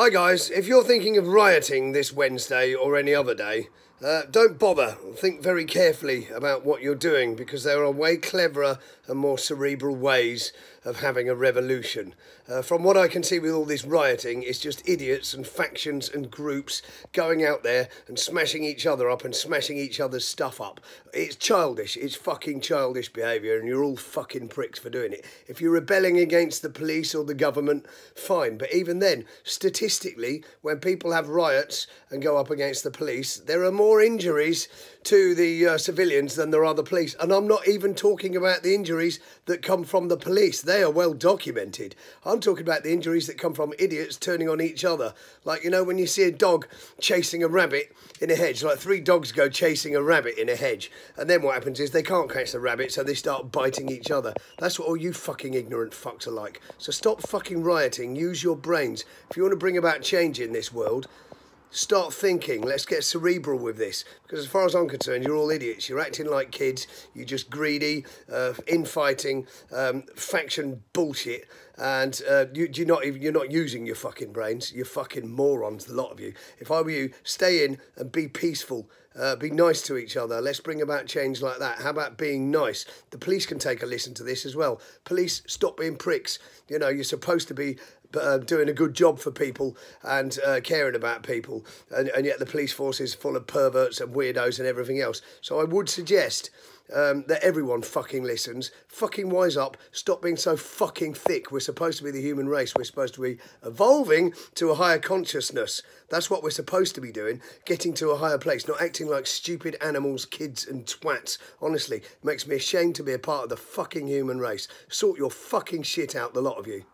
Hi guys, if you're thinking of rioting this Wednesday or any other day, uh, don't bother. Think very carefully about what you're doing because there are way cleverer and more cerebral ways of having a revolution. Uh, from what I can see with all this rioting, it's just idiots and factions and groups going out there and smashing each other up and smashing each other's stuff up. It's childish. It's fucking childish behaviour and you're all fucking pricks for doing it. If you're rebelling against the police or the government, fine. But even then, statistically, when people have riots and go up against the police, there are more injuries to the uh, civilians than there are the police. And I'm not even talking about the injuries that come from the police. They are well documented. I'm talking about the injuries that come from idiots turning on each other. Like, you know, when you see a dog chasing a rabbit in a hedge, like three dogs go chasing a rabbit in a hedge. And then what happens is they can't catch the rabbit, so they start biting each other. That's what all you fucking ignorant fucks are like. So stop fucking rioting. Use your brains. If you want to bring about change in this world, start thinking. Let's get cerebral with this. Because as far as I'm concerned, you're all idiots. You're acting like kids. You're just greedy, uh, infighting, um, faction bullshit. And uh, you, you're not even you're not using your fucking brains. You're fucking morons, the lot of you. If I were you, stay in and be peaceful. Uh, be nice to each other. Let's bring about change like that. How about being nice? The police can take a listen to this as well. Police, stop being pricks. You know, you're supposed to be uh, doing a good job for people and uh, caring about people, and, and yet the police force is full of perverts and weirdos and everything else. So I would suggest um, that everyone fucking listens. Fucking wise up. Stop being so fucking thick. We're supposed to be the human race. We're supposed to be evolving to a higher consciousness. That's what we're supposed to be doing. Getting to a higher place, not acting like stupid animals, kids, and twats. Honestly, makes me ashamed to be a part of the fucking human race. Sort your fucking shit out, the lot of you.